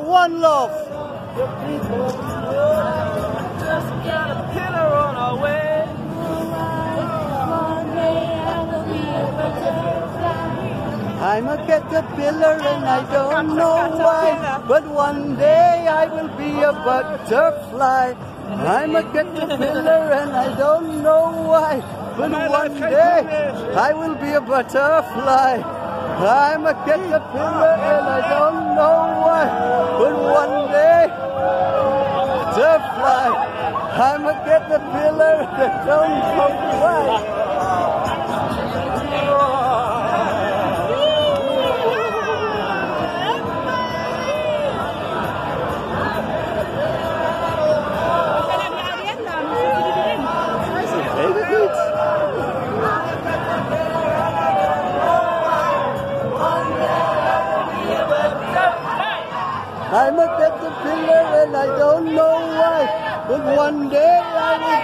love. Just got a pillar on our way. I'm a caterpillar and I don't know why, but one day I will be a butterfly. I'm a caterpillar and I don't know why, but one day I will be a butterfly. I'm a caterpillar and I don't I'm a caterpillar and I don't know why. Baby boots. I'm a caterpillar and I don't know why, but one day I will.